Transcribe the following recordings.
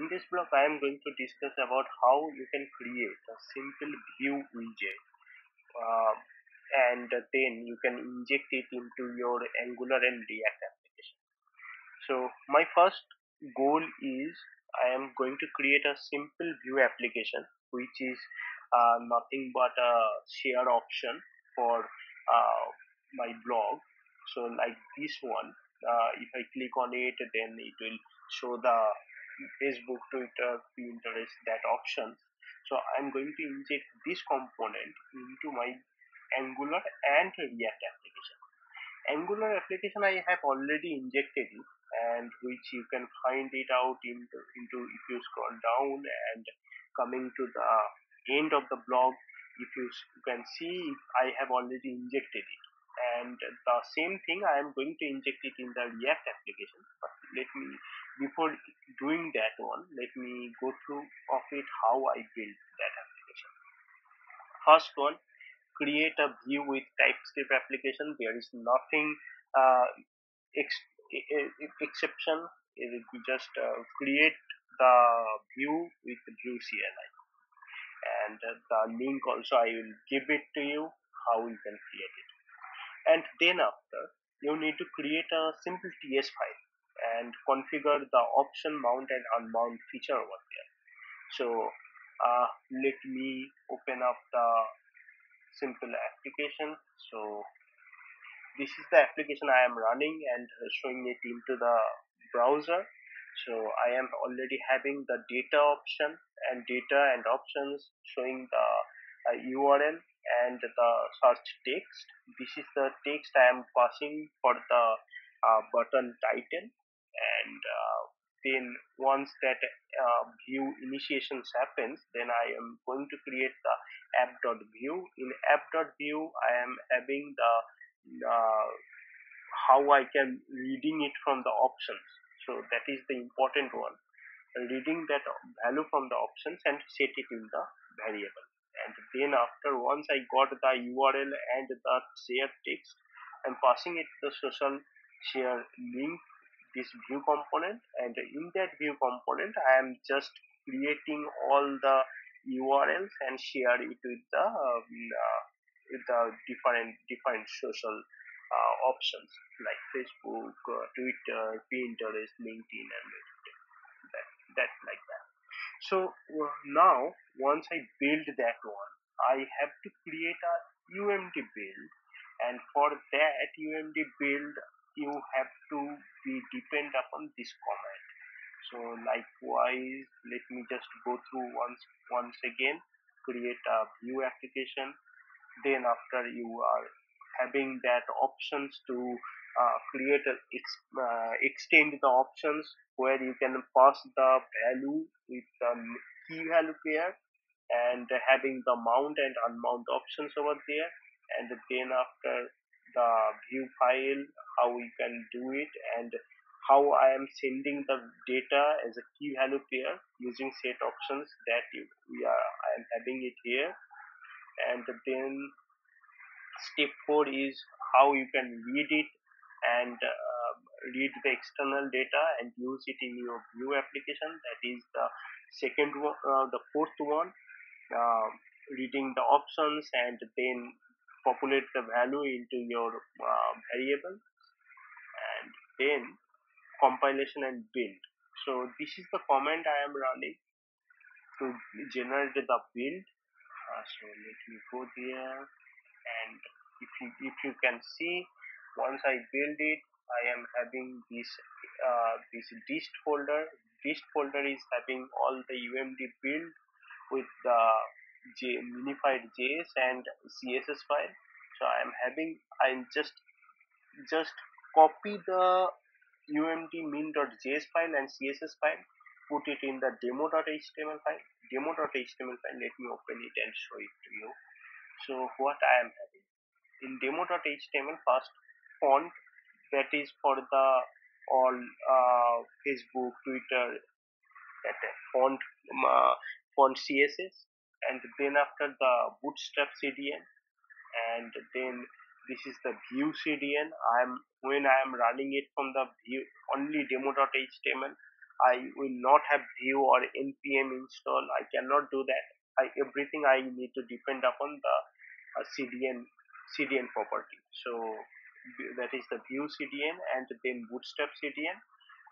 In this block, I am going to discuss about how you can create a simple Vue widget uh, and then you can inject it into your Angular and React application. So my first goal is I am going to create a simple Vue application which is uh, nothing but a share option for uh, my blog. So like this one, uh, if I click on it, then it will show the Facebook, Twitter, Pinterest, that option. So I'm going to inject this component into my Angular and React application. Angular application I have already injected it and which you can find it out into, into if you scroll down and coming to the end of the blog if you, you can see I have already injected it and the same thing I am going to inject it in the React application but let me before doing that one let me go through of it how I build that application. First one create a Vue with TypeScript application. There is nothing uh, ex exception. We just uh, create the Vue with Vue CLI and uh, the link also I will give it to you how you can create it. And then after you need to create a simple TS file and configure the option mount and unmount feature over there. So uh, let me open up the simple application. So this is the application I am running and showing it into the browser. So I am already having the data option and data and options showing the uh, URL and the search text. This is the text I am passing for the uh, button title and uh, then once that uh, Vue initiations happens then I am going to create the app.vue in app.vue I am having the uh, how I can reading it from the options. So that is the important one. Reading that value from the options and set it in the variable. And then after once I got the URL and the share text I'm passing it the social share link this Vue component and in that Vue component I am just creating all the URLs and share it with the um, uh, with the different different social uh, options like Facebook, uh, Twitter, Pinterest, LinkedIn, and that that like that. So uh, now once I build that one, I have to create a UMD build, and for that UMD build you have to be depend upon this command. So likewise let me just go through once once again create a Vue application. Then after you are having that options to uh, create a, uh, extend the options where you can pass the value with the key value pair and having the mount and unmount options over there. And then after the Vue file how we can do it and how I am sending the data as a key value pair using set options that we are I am having it here. And then step 4 is how you can read it and uh, read the external data and use it in your Vue application. That is the second one uh, the fourth one uh, reading the options and then populate the value into your uh, variable and then compilation and build. So this is the command I am running to generate the build. Uh, so let me go there. And if you if you can see once I build it I am having this uh, this dist folder. Dist folder is having all the UMD build with the J, minified JS and CSS file. So I am having I just just copy the umd min.js file and css file put it in the demo.html file. Demo.html file let me open it and show it to you. So what i am having. In demo.html first font that is for the all uh, facebook twitter that font uh, font css and then after the bootstrap cdn and then this is the Vue cdn i'm when i am running it from the view only demo.html I will not have Vue or npm install. I cannot do that. I, everything I need to depend upon the uh, CDN CDN property. So that is the Vue CDN and then bootstrap CDN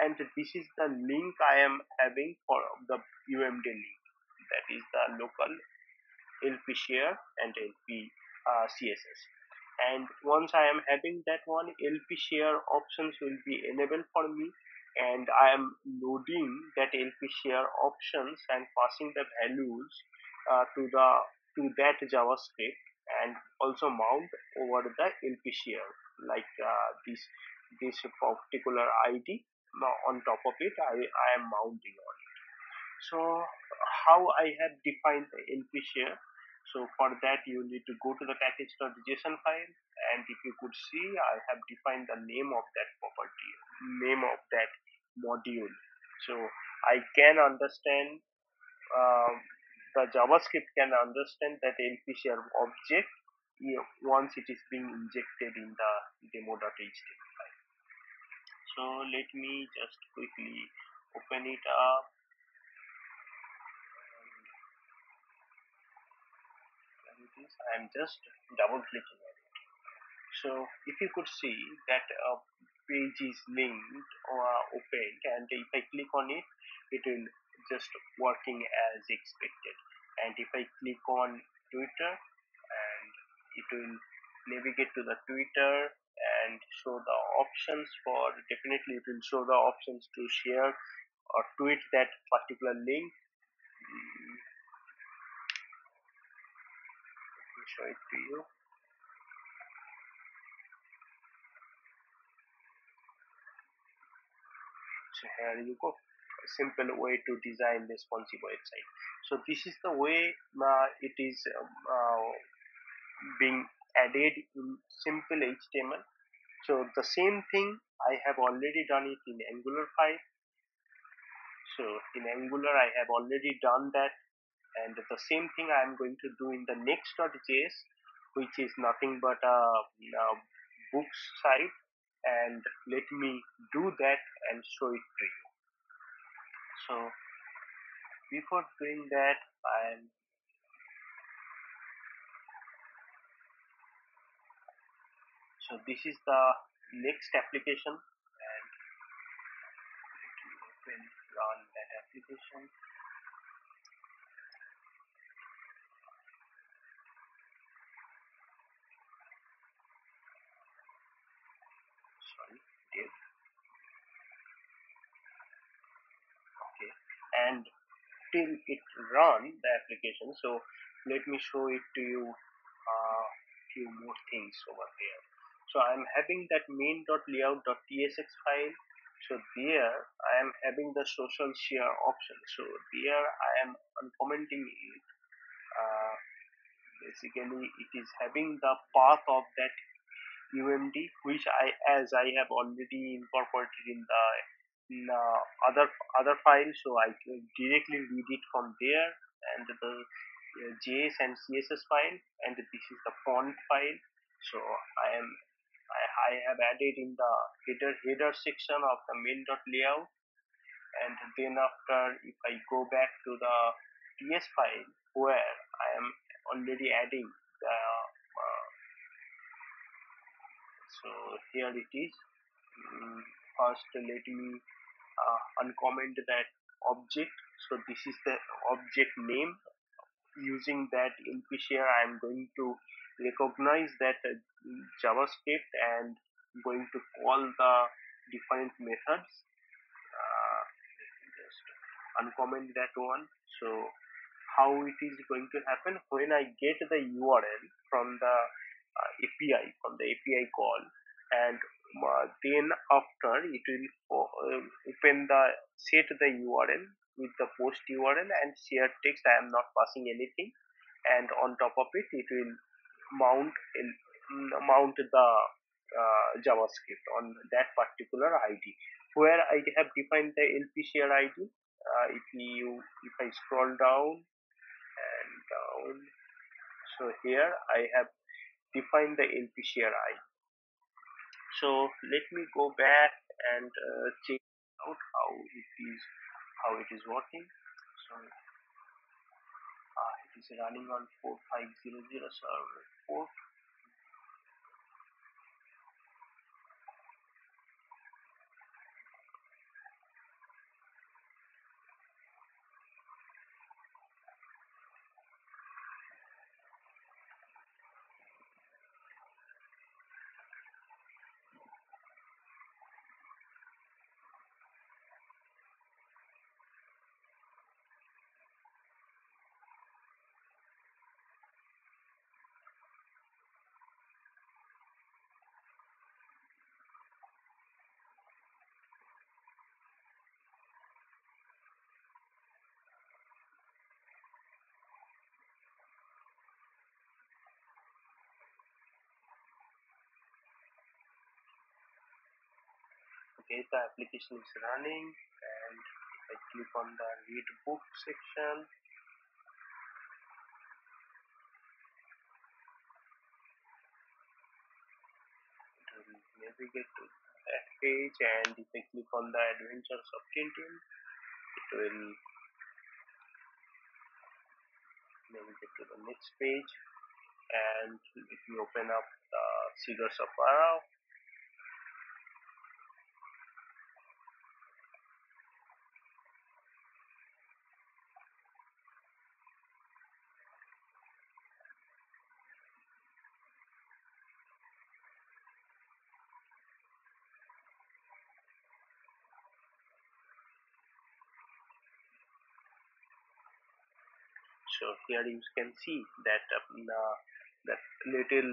and this is the link I am having for the UMD link that is the local LP share and LP uh, CSS and once I am having that one LP share options will be enabled for me. And I am loading that LP share options and passing the values uh, to the to that JavaScript and also mount over the LP share like uh, this this particular ID on top of it I, I am mounting on it so how I have defined the share so for that you need to go to the package.json file and if you could see I have defined the name of that property name of that module so I can understand uh, the JavaScript can understand that share object once it is being injected in the demo.html file. So let me just quickly open it up. I am just double clicking on it. So if you could see that a page is linked or opened and if I click on it, it will just working as expected. And if I click on Twitter and it will navigate to the Twitter and show the options for definitely it will show the options to share or tweet that particular link hmm mm. let show it to you so here you go a simple way to design responsive website so this is the way uh, it is um, uh, being added in simple HTML. So the same thing I have already done it in Angular 5. So in Angular I have already done that and the same thing I am going to do in the next.js which is nothing but a, a books site. And let me do that and show it to you. So before doing that I am so this is the next application. And let me open run that application it run the application. So let me show it to you a uh, few more things over here. So I'm having that main.layout.tsx file. So there I am having the social share option. So there I am uncommenting it. Uh, basically it is having the path of that UMD which I as I have already incorporated in the, the other other file so I directly read it from there and the uh, JS and CSS file and this is the font file. So I am I, I have added in the header header section of the main.layout and then after if I go back to the ts file where I am already adding the uh, so here it is. Um, first let me uh, uncomment that object. So this is the object name. Using that lp share I am going to recognize that uh, JavaScript and going to call the different methods. Uh, just uncomment that one. So how it is going to happen? When I get the URL from the uh, API from the API call and then after it will uh, open the set the URL with the post URL and share text. I am not passing anything. And on top of it it will mount mount the uh, JavaScript on that particular ID where I have defined the LP share ID uh, if you if I scroll down and down so here I have defined the LP share ID so let me go back and uh, check out how it is how it is working. So uh, it is running on 4500 server port okay application is running and if I click on the read book section it will navigate to that page and if I click on the adventures of Tintin it will navigate to the next page. And if you open up the Cigars of Pharaoh so here you can see that uh, that little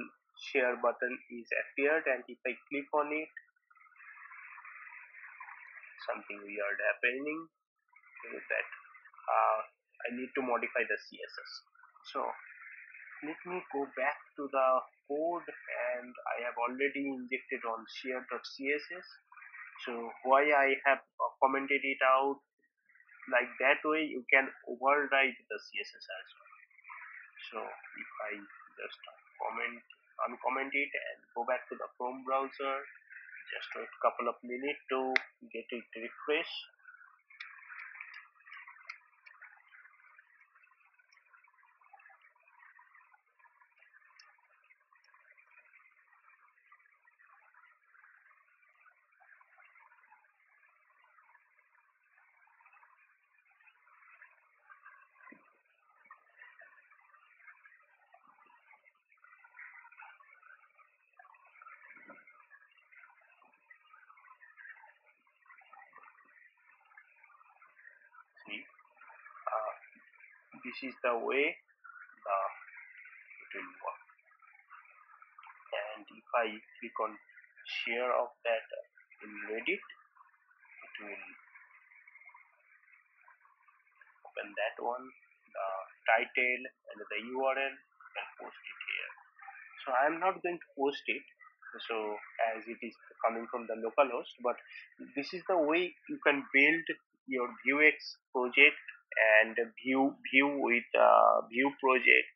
share button is appeared and if I click on it something weird happening that. Uh, I need to modify the CSS so let me go back to the code and I have already injected on share.css so why I have commented it out like that way you can override the css as well. So if i just comment uncomment it and go back to the chrome browser just wait a couple of minutes to get it refresh see uh, this is the way the it will work and if I click on share of that in Reddit it will open that one the title and the URL and post it here. So I'm not going to post it so as it is coming from the localhost but this is the way you can build your vuex project and Vue Vue with uh, Vue project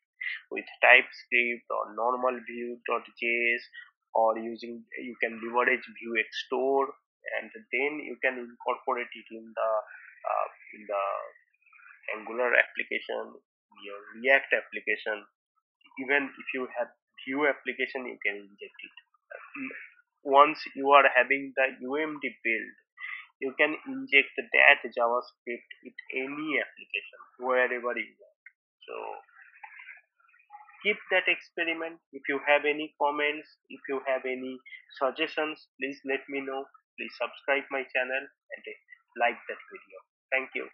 with typescript or normal vue.js or using you can leverage vuex store and then you can incorporate it in the uh, in the angular application your react application. Even if you have vue application you can inject it. Once you are having the umd build you can inject that javascript with any application wherever you want. So keep that experiment. If you have any comments if you have any suggestions please let me know. Please subscribe my channel and uh, like that video. Thank you